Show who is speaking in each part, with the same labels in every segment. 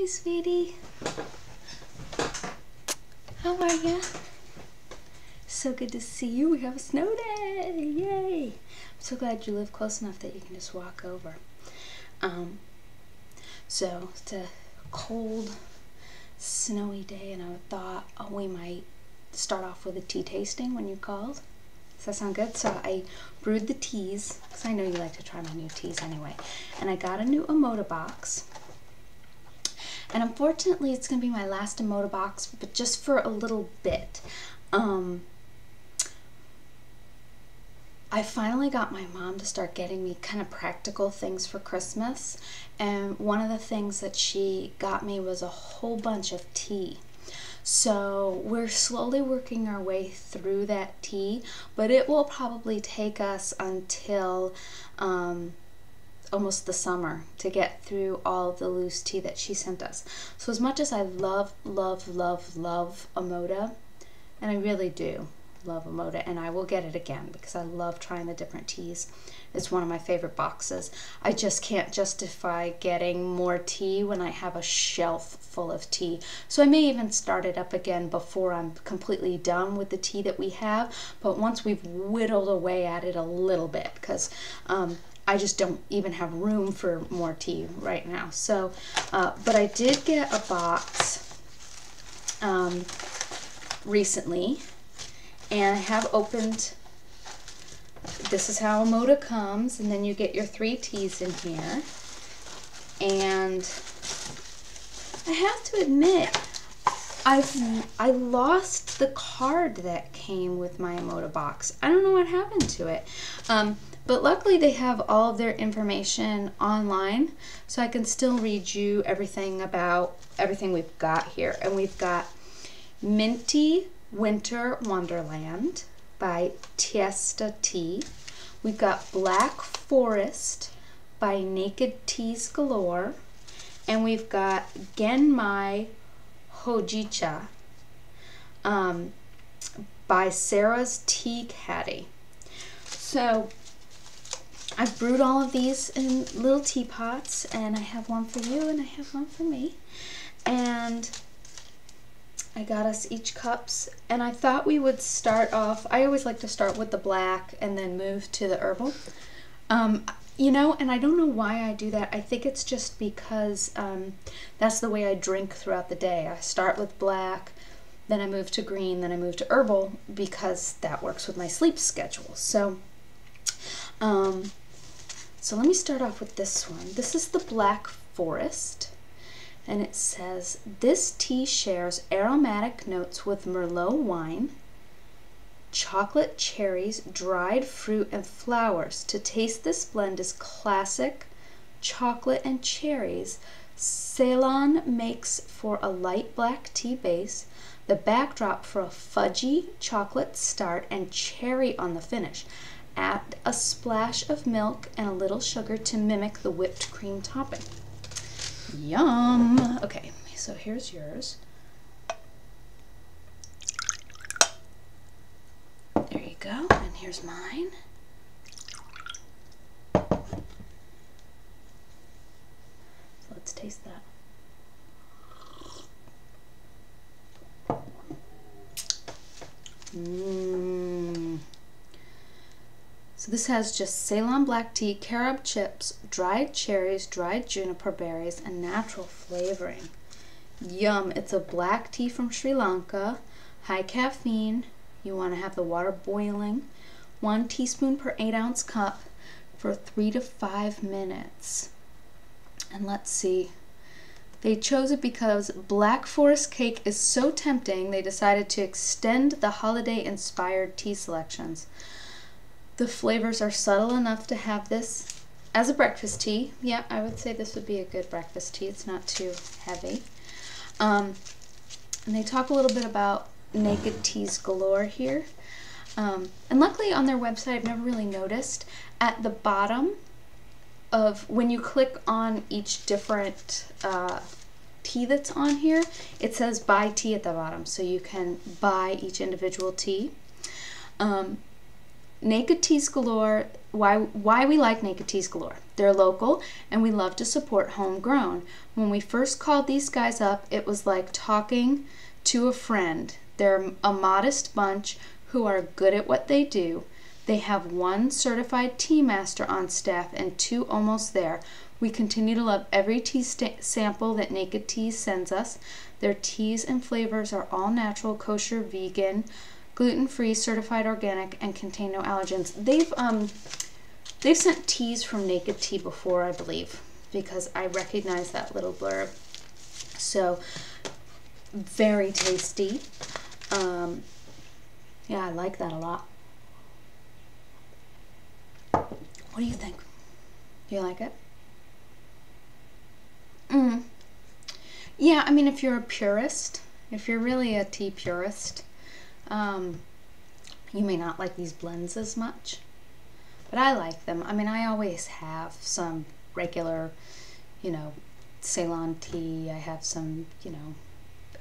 Speaker 1: Hey, sweetie. How are ya? So good to see you. We have a snow day. Yay. I'm so glad you live close enough that you can just walk over. Um, so it's a cold, snowy day, and I thought oh, we might start off with a tea tasting when you called. Does that sound good? So I brewed the teas, because I know you like to try my new teas anyway. And I got a new Amoda box. And unfortunately, it's going to be my last Amoda box, but just for a little bit. Um, I finally got my mom to start getting me kind of practical things for Christmas. And one of the things that she got me was a whole bunch of tea. So we're slowly working our way through that tea, but it will probably take us until um, almost the summer to get through all the loose tea that she sent us. So as much as I love, love, love, love Amoda, and I really do love Amoda, and I will get it again because I love trying the different teas. It's one of my favorite boxes. I just can't justify getting more tea when I have a shelf full of tea. So I may even start it up again before I'm completely done with the tea that we have, but once we've whittled away at it a little bit, because um, I just don't even have room for more tea right now. So, uh, but I did get a box um, recently, and I have opened. This is how a Amoda comes, and then you get your three teas in here. And I have to admit, I've I lost the card that came with my Amoda box. I don't know what happened to it. Um, but luckily they have all of their information online, so I can still read you everything about everything we've got here. And we've got Minty Winter Wonderland by Tiesta Tea. We've got Black Forest by Naked Teas Galore. And we've got Genmai Hojicha um, by Sarah's Tea Caddy. So I've brewed all of these in little teapots and I have one for you and I have one for me. And I got us each cups and I thought we would start off, I always like to start with the black and then move to the herbal. Um, you know, and I don't know why I do that. I think it's just because um, that's the way I drink throughout the day. I start with black, then I move to green, then I move to herbal because that works with my sleep schedule. So, um, so let me start off with this one. This is the Black Forest. And it says, this tea shares aromatic notes with Merlot wine, chocolate cherries, dried fruit, and flowers. To taste this blend is classic chocolate and cherries. Ceylon makes for a light black tea base, the backdrop for a fudgy chocolate start, and cherry on the finish. Add a splash of milk and a little sugar to mimic the whipped cream topping. Yum! Okay, so here's yours. There you go, and here's mine. So let's taste that. Mmm. So this has just Ceylon black tea, carob chips, dried cherries, dried juniper berries, and natural flavoring. Yum! It's a black tea from Sri Lanka, high caffeine. You want to have the water boiling. One teaspoon per eight ounce cup for three to five minutes. And let's see. They chose it because Black Forest cake is so tempting, they decided to extend the holiday inspired tea selections. The flavors are subtle enough to have this as a breakfast tea. Yeah, I would say this would be a good breakfast tea. It's not too heavy. Um, and they talk a little bit about naked teas galore here. Um, and luckily on their website, I've never really noticed, at the bottom of when you click on each different uh, tea that's on here, it says buy tea at the bottom. So you can buy each individual tea. Um, Naked Teas Galore, why, why we like Naked Teas Galore. They're local and we love to support homegrown. When we first called these guys up, it was like talking to a friend. They're a modest bunch who are good at what they do. They have one certified tea master on staff and two almost there. We continue to love every tea sample that Naked Teas sends us. Their teas and flavors are all natural, kosher, vegan, gluten-free, certified organic, and contain no allergens. They've um, they've sent teas from Naked Tea before, I believe, because I recognize that little blurb. So very tasty. Um, yeah, I like that a lot. What do you think? Do you like it? Mm. Yeah, I mean, if you're a purist, if you're really a tea purist, um, you may not like these blends as much, but I like them. I mean, I always have some regular, you know, Ceylon tea. I have some, you know,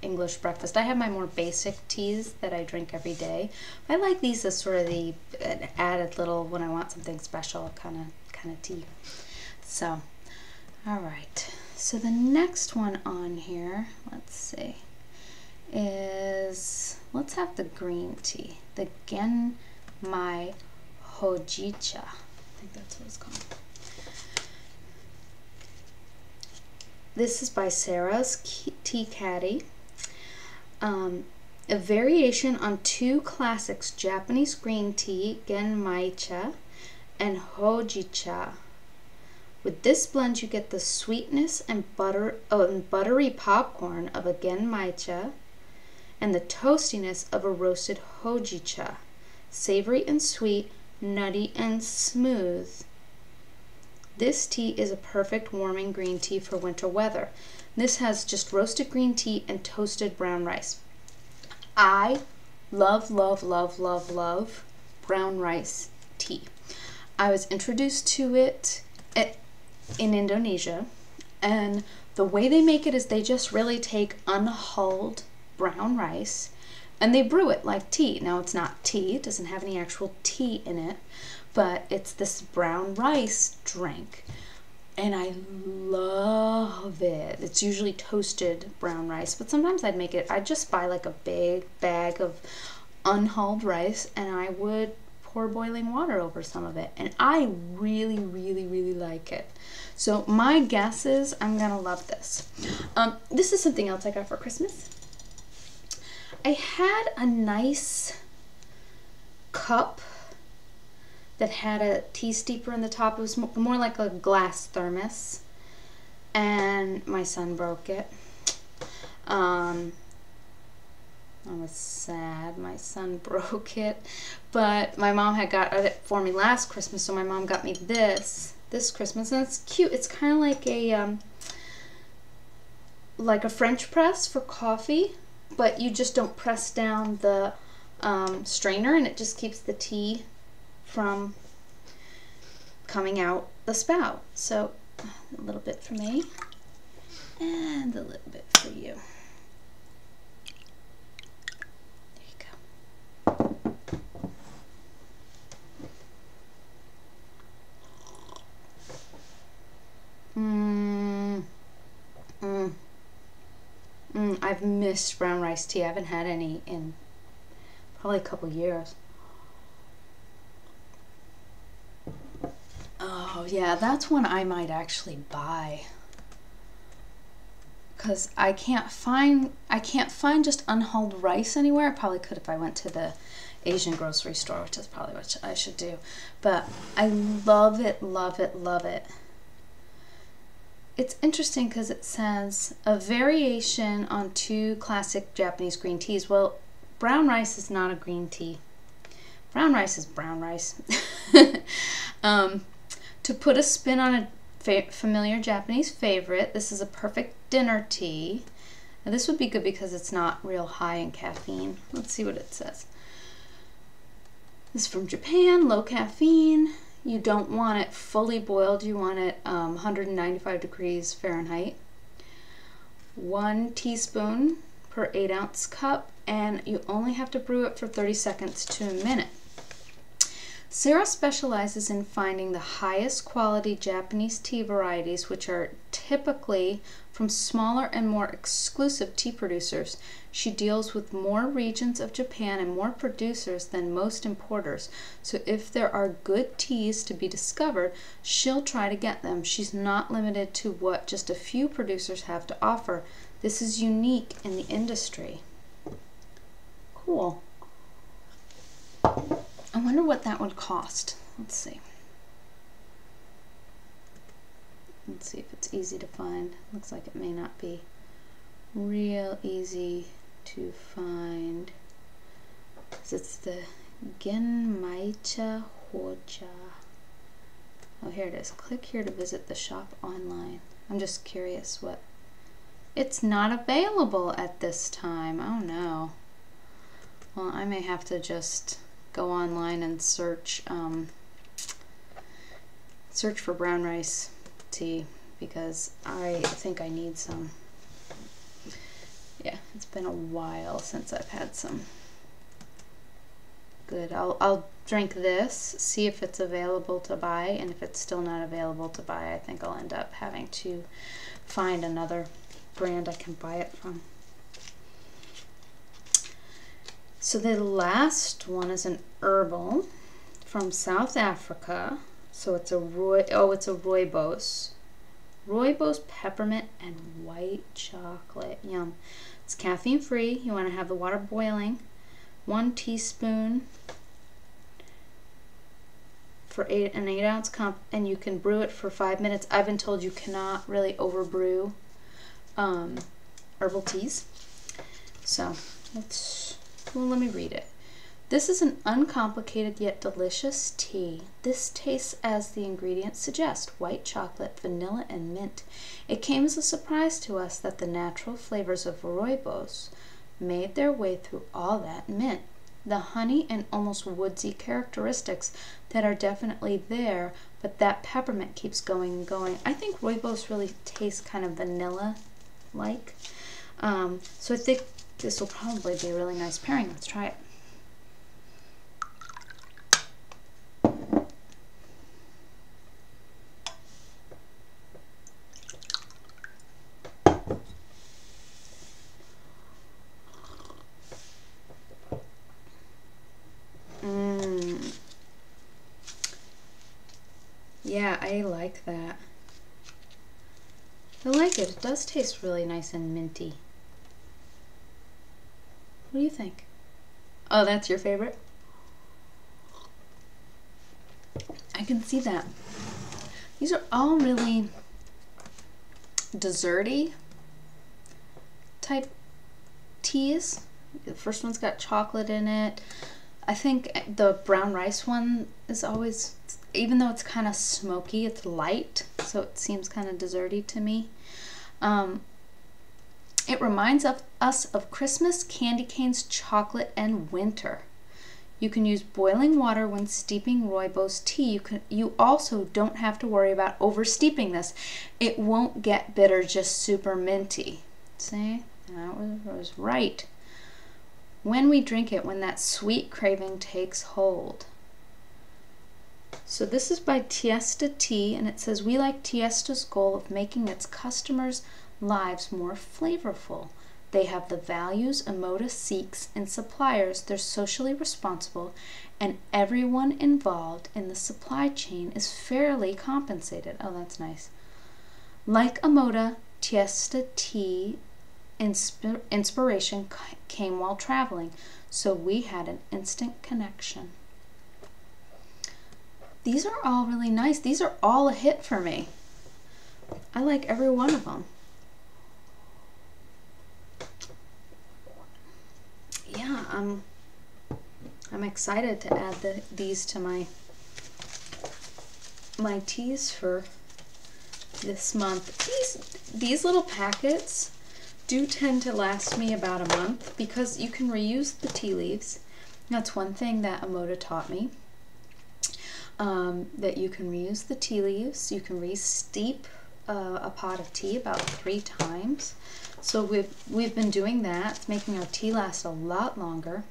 Speaker 1: English breakfast. I have my more basic teas that I drink every day. I like these as sort of the added little when I want something special kind of kind of tea. So, all right. So the next one on here, let's see, is let's have the green tea, the Genmai Hojicha. I think that's what it's called. This is by Sarah's Tea Caddy um, a variation on two classics, Japanese green tea, genmaicha, and hojicha. With this blend, you get the sweetness and butter oh, and buttery popcorn of a genmaicha and the toastiness of a roasted hojicha. Savory and sweet, nutty and smooth. This tea is a perfect warming green tea for winter weather. This has just roasted green tea and toasted brown rice. I love, love, love, love, love brown rice tea. I was introduced to it at, in Indonesia, and the way they make it is they just really take unhulled brown rice and they brew it like tea. Now, it's not tea, it doesn't have any actual tea in it, but it's this brown rice drink and I love it. It's usually toasted brown rice, but sometimes I'd make it, I'd just buy like a big bag of unhulled rice and I would pour boiling water over some of it. And I really, really, really like it. So my guess is I'm to love this. Um, this is something else I got for Christmas. I had a nice cup that had a tea steeper in the top. It was more like a glass thermos. And my son broke it. Um, I was sad. My son broke it. But my mom had got it for me last Christmas, so my mom got me this this Christmas. And it's cute. It's kind of like a um, like a French press for coffee, but you just don't press down the um, strainer and it just keeps the tea from coming out the spout. So a little bit for me and a little bit for you. There you go. Mmm. Mmm. Mmm. I've missed brown rice tea. I haven't had any in probably a couple years. Oh, yeah, that's one I might actually buy. Cuz I can't find I can't find just unhulled rice anywhere. I probably could if I went to the Asian grocery store, which is probably what I should do. But I love it, love it, love it. It's interesting because it says a variation on two classic Japanese green teas. Well, brown rice is not a green tea. Brown rice is brown rice. um, to put a spin on a familiar Japanese favorite, this is a perfect dinner tea. Now this would be good because it's not real high in caffeine. Let's see what it says. This is from Japan, low caffeine. You don't want it fully boiled, you want it um, 195 degrees Fahrenheit. One teaspoon per eight ounce cup, and you only have to brew it for 30 seconds to a minute. Sarah specializes in finding the highest quality Japanese tea varieties, which are typically from smaller and more exclusive tea producers. She deals with more regions of Japan and more producers than most importers. So if there are good teas to be discovered, she'll try to get them. She's not limited to what just a few producers have to offer. This is unique in the industry. Cool. I wonder what that would cost. Let's see. Let's see if it's easy to find. Looks like it may not be real easy to find. It's the Genmaicha Hoja. Oh, here it is. Click here to visit the shop online. I'm just curious what. It's not available at this time. Oh no. Well, I may have to just go online and search um, search for brown rice tea because I think I need some. Yeah, it's been a while since I've had some. Good. I'll, I'll drink this, see if it's available to buy, and if it's still not available to buy, I think I'll end up having to find another brand I can buy it from. So the last one is an herbal from South Africa. So it's a Roy, oh, it's a rooibos. Rooibos peppermint and white chocolate. Yum. It's caffeine free. You want to have the water boiling. One teaspoon for eight, an eight ounce cup, and you can brew it for five minutes. I've been told you cannot really overbrew um, herbal teas. So let's well, let me read it. This is an uncomplicated yet delicious tea. This tastes as the ingredients suggest white chocolate, vanilla, and mint. It came as a surprise to us that the natural flavors of rooibos made their way through all that mint. The honey and almost woodsy characteristics that are definitely there, but that peppermint keeps going and going. I think rooibos really tastes kind of vanilla like. Um, so I think this will probably be a really nice pairing. Let's try it. Mmm. Yeah, I like that. I like it. It does taste really nice and minty. What do you think? Oh, that's your favorite? I can see that. These are all really desserty type teas. The first one's got chocolate in it. I think the brown rice one is always, even though it's kind of smoky, it's light, so it seems kind of desserty to me. Um, it reminds of us of Christmas, candy canes, chocolate, and winter. You can use boiling water when steeping rooibos tea. You, can, you also don't have to worry about oversteeping this. It won't get bitter, just super minty. See, that was, was right. When we drink it, when that sweet craving takes hold. So this is by Tiesta Tea, and it says, we like Tiesta's goal of making its customers' lives more flavorful. They have the values Amoda seeks in suppliers. They're socially responsible, and everyone involved in the supply chain is fairly compensated. Oh, that's nice. Like Amoda, Tiesta Tea insp inspiration came while traveling, so we had an instant connection. These are all really nice. These are all a hit for me. I like every one of them. yeah, I'm I'm excited to add the, these to my my teas for this month. These these little packets do tend to last me about a month because you can reuse the tea leaves. That's one thing that Amoda taught me. Um, that you can reuse the tea leaves. You can re-steep uh, a pot of tea about three times. So we've, we've been doing that. It's making our tea last a lot longer.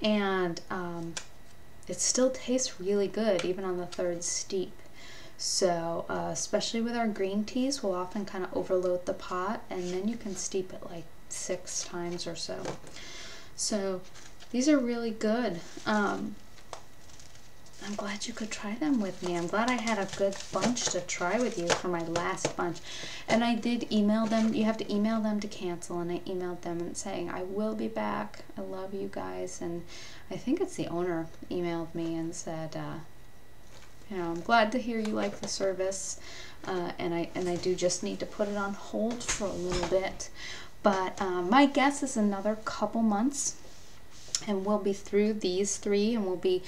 Speaker 1: And um, it still tastes really good even on the third steep. So, uh, especially with our green teas, we'll often kind of overload the pot and then you can steep it like six times or so. So, these are really good. Um, I'm glad you could try them with me. I'm glad I had a good bunch to try with you for my last bunch. And I did email them. You have to email them to cancel. And I emailed them and saying, I will be back. I love you guys. And I think it's the owner emailed me and said, uh, you know, I'm glad to hear you like the service. Uh, and I and I do just need to put it on hold for a little bit. But uh, my guess is another couple months and we'll be through these three and we'll be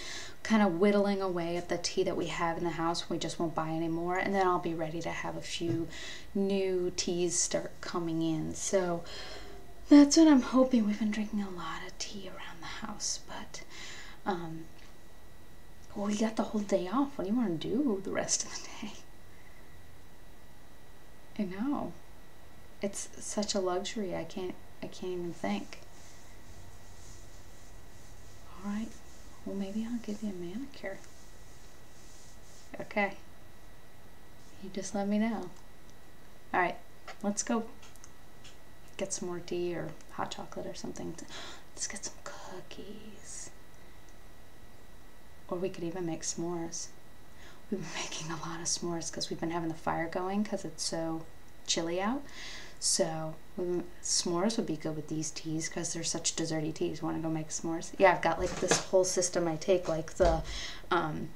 Speaker 1: kind of whittling away at the tea that we have in the house we just won't buy anymore and then I'll be ready to have a few new teas start coming in. So that's what I'm hoping. We've been drinking a lot of tea around the house but um well we got the whole day off. What do you want to do the rest of the day? I know. It's such a luxury I can't I can't even think. All right. Well, maybe I'll give you a manicure. Okay. You just let me know. All right. Let's go get some more tea or hot chocolate or something. Let's get some cookies. Or we could even make s'mores. We've been making a lot of s'mores because we've been having the fire going because it's so chilly out. So s'mores would be good with these teas because they're such desserty teas. Want to go make s'mores? Yeah, I've got like this whole system. I take like the um,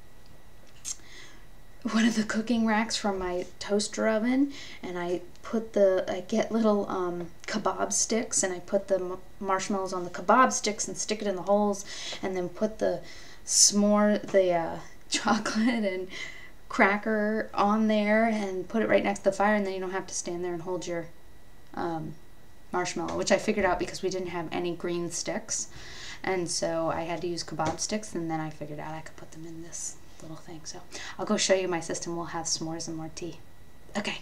Speaker 1: one of the cooking racks from my toaster oven and I put the I get little um, kebab sticks and I put the marshmallows on the kebab sticks and stick it in the holes and then put the s'more the uh, chocolate and cracker on there and put it right next to the fire and then you don't have to stand there and hold your um, marshmallow, which I figured out because we didn't have any green sticks. And so I had to use kebab sticks, and then I figured out I could put them in this little thing. So I'll go show you my system. We'll have s'mores and more tea. Okay,